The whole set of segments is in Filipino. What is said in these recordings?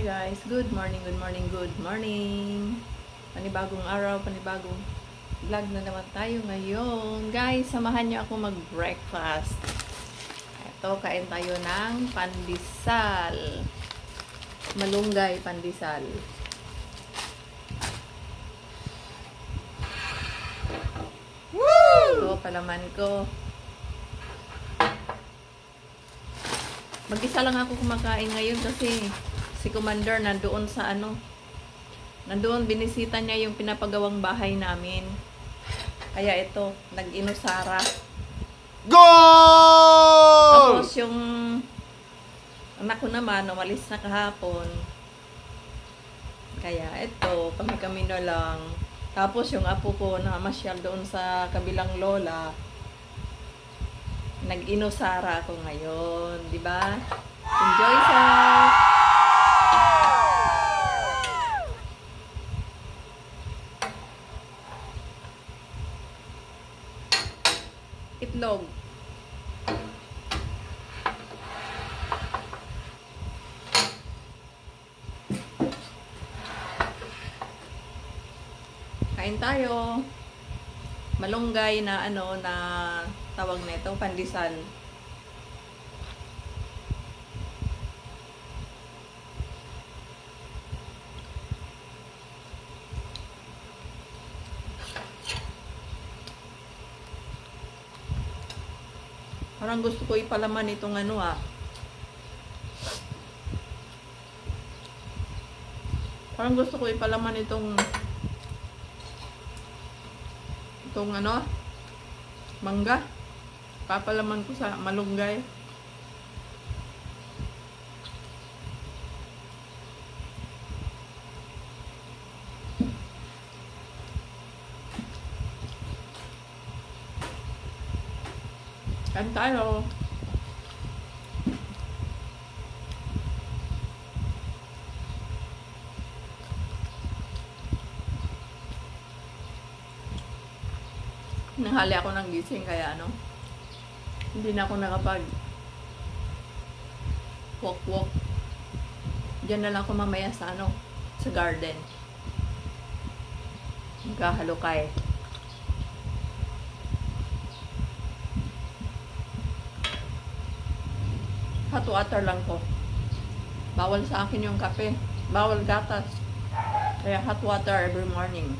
Hi guys, good morning, good morning, good morning. Panibagong araw, panibagong vlog na naman tayo ngayon. Guys, samahan niyo ako mag-breakfast. Ito, kain tayo ng pandesal. Malunggay pandesal. Woo! Ito, palaman ko. Mag-isa lang ako kumakain ngayon kasi si Commander nandoon sa ano, nandoon binisita niya yung pinapagawang bahay namin. Kaya ito, nag-inusara. Goal! Tapos yung anak ko naman, umalis na kahapon. Kaya ito, kami-kami na lang. Tapos yung apo ko na masyal doon sa kabilang lola, nag-inusara ako ngayon, di ba? Enjoy sa itlog. Kain tayo. Malunggay na ano na tawag nito, pandesal. Parang gusto ko ipalaman itong ano ah. Parang gusto ko ipalaman itong itong ano mangga. Papalaman ko sa malunggay. Tayo. Nanghali ako ng gising kaya ano, hindi na ako nakapag walk walk. Diyan na lang ako mamaya sa ano, sa garden. Magkahalukay. Hot water lang ko. Bawal sa akin yung kape. Bawal gatas. Kaya hot water every morning.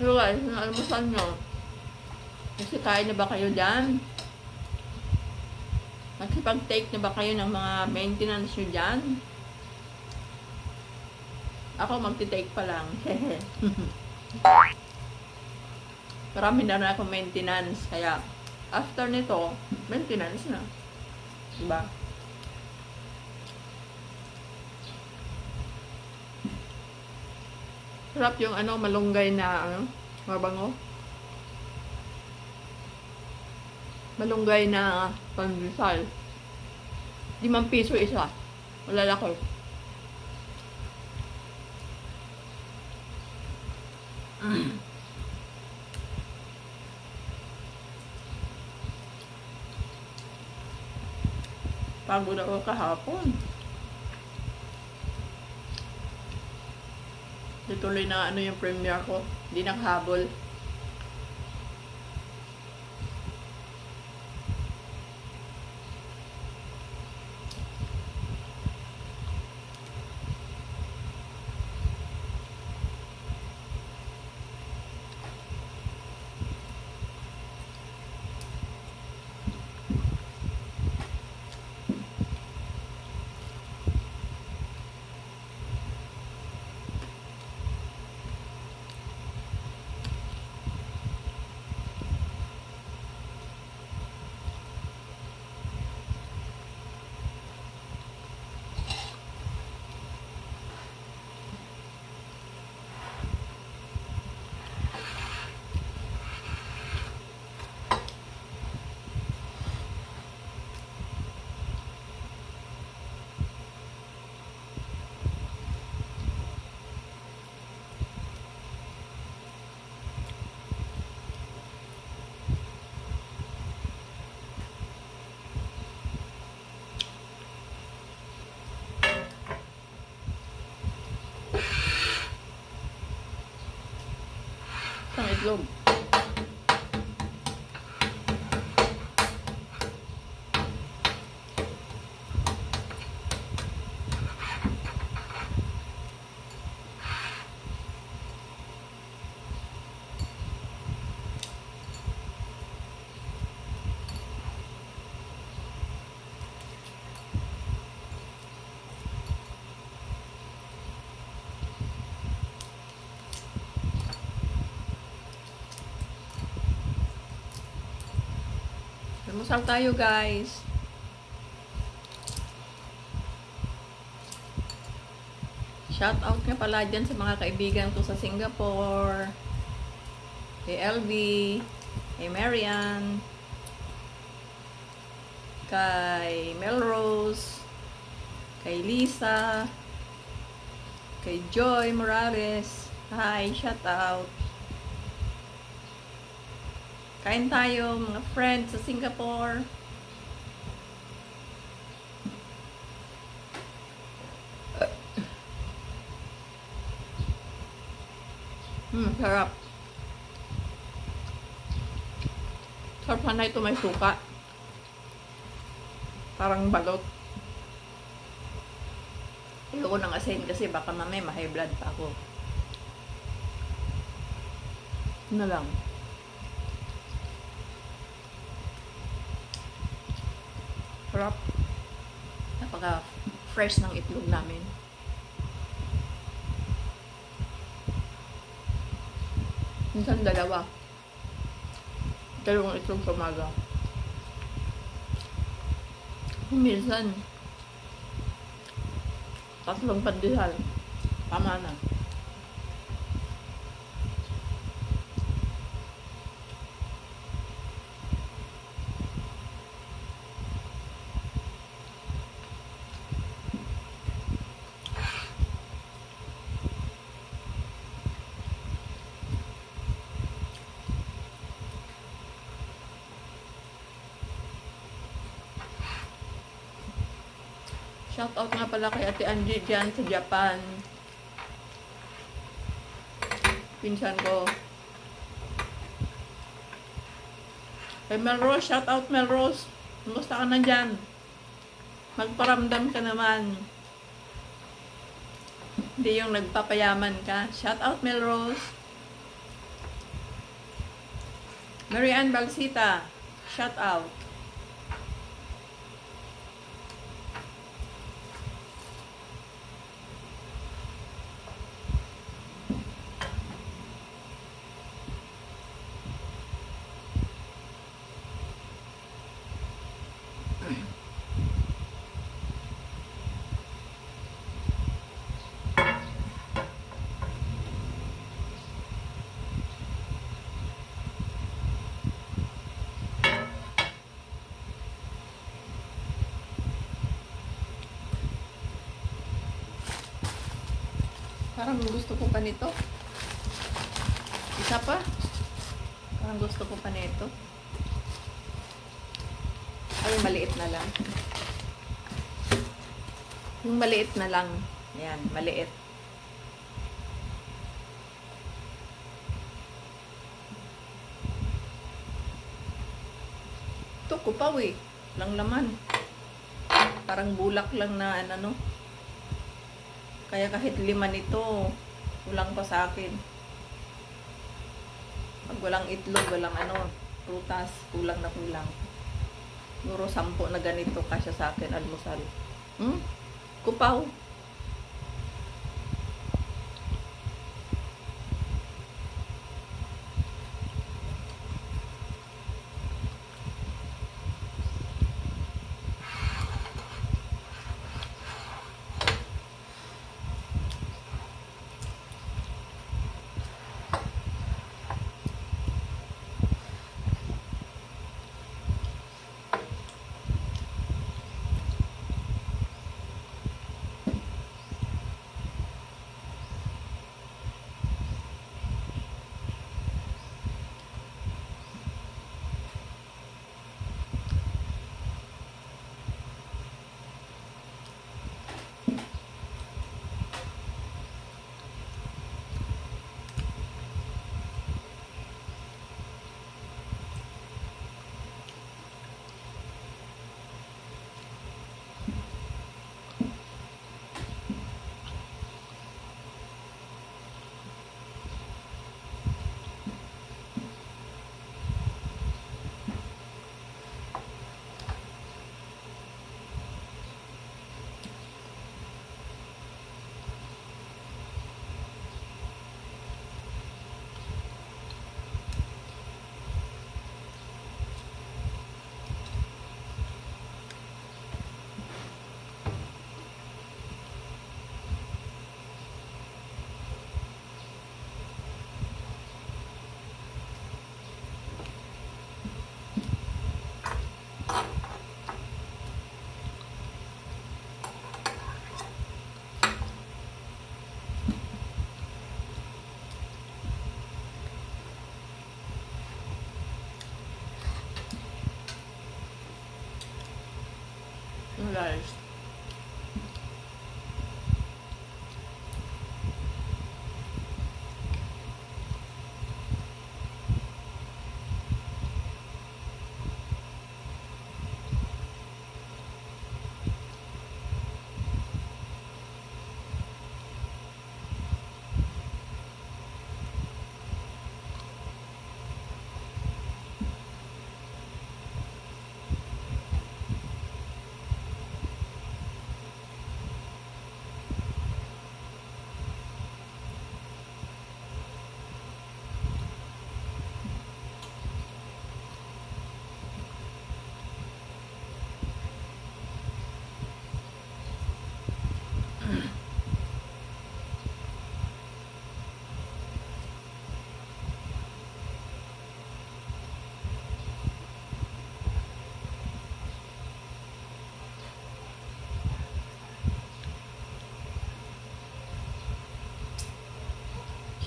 So guys, naalmusal nyo. Kasi kain na ba kayo dyan? Nakipag-take na ba kayo ng mga maintenance nyo dyan? Ako magti-take pa lang. Marami na na akong maintenance. Kaya, after nito, maintenance na. Diba? Sarap yung ano, malunggay na ano, mabango. Malunggay na pandesal. Limang piso isa. Wala laki. Mm. Pagod ako kahapon. Tuloy na ano yung premiere ko. Hindi nakahabol. Itlog. Almusal tayo guys. Shout out nga pala dyan sa mga kaibigan ko sa Singapore. Kay LV, kay Marian, kay Melrose, kay Lisa, kay Joy Morales. Hi, shout out. Kain tayo, mga friends sa Singapore. Hmm, sarap. Sarap na ito may suka. Parang balot. Ayoko ng asin kasi baka mamaya ma-high blood pa ako. Na lang. Sarap. Napaka fresh ng itlog namin. Minsan dalawa. Dalawang itlog sa umaga. Minsan, tatlong pandesal. Tama na. Shout out nga pala kay Ate Angie dyan sa Japan. Pinsan ko. Kay Melrose, shout out Melrose. Kumusta ka na dyan? Magparamdam ka naman. Hindi yung nagpapayaman ka. Shout out Melrose. Mary Ann Bagsita. Shout out. Parang gusto ko pa nito. Isa pa. Parang gusto ko pa nito. Ay, maliit na lang. Yung maliit na lang. Ayan, maliit. Ito, kupaw eh. Lang laman. Parang bulak lang na ano, kaya kahit lima nito, kulang pa sa akin. Pag walang itlog, walang ano, prutas, kulang na kulang. Siguro sampo na ganito kasya sa akin, almusal. Hmm? Kupaw. Guys.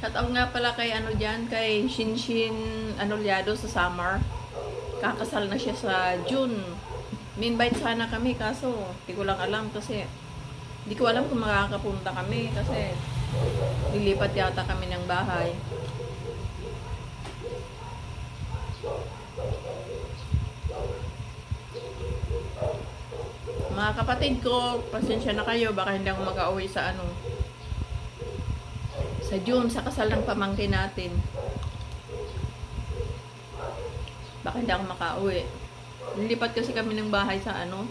Shout out nga pala kay ano diyan, kay Shinshin Anolyado sa summer. Kakasal na siya sa June. Min-invite sana kami kaso hindi ko lang alam kasi hindi ko alam kung makakapunta kami kasi lilipat yata kami ng bahay. Mga kapatid ko, pasensya na kayo, baka hindi ako mag-auwi sa ano, sa June, sa kasal ng pamangkin natin. Baka hindi ako makauwi. Nilipat kasi kami ng bahay sa ano,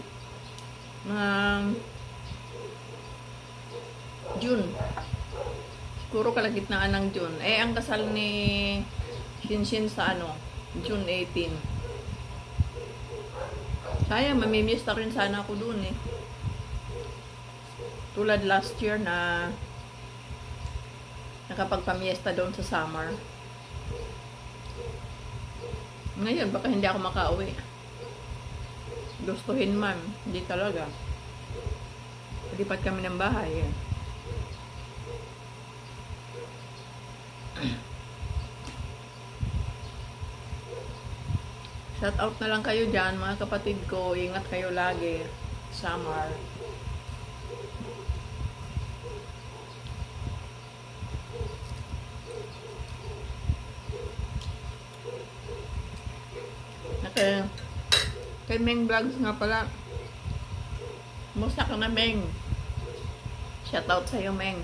mga June. Siguro kalagitnaan ng June. Eh, ang kasal ni Shinshin sa ano, June 18. Sayang, mamimiss rin sana ako dun eh. Tulad last year na nakapagpamiesta doon sa summer. Ngayon, baka hindi ako makauwi. Gustuhin man, hindi talaga. Lipat kami ng bahay eh. Shout out na lang kayo dyan, mga kapatid ko. Ingat kayo lagi. Summer. Okay. Kay Meng Vlogs nga pala. Musta ka na, Meng? Shout out sa'yo, Meng.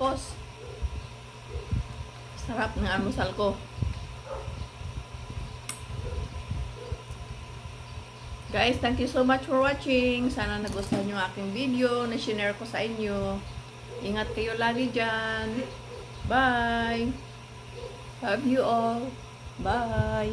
Tapos, sarap ng almusal ko. Guys, thank you so much for watching. Sana nagustuhan yung aking video na share ko sa inyo. Ingat kayo lagi dyan. Bye! Love you all. Bye!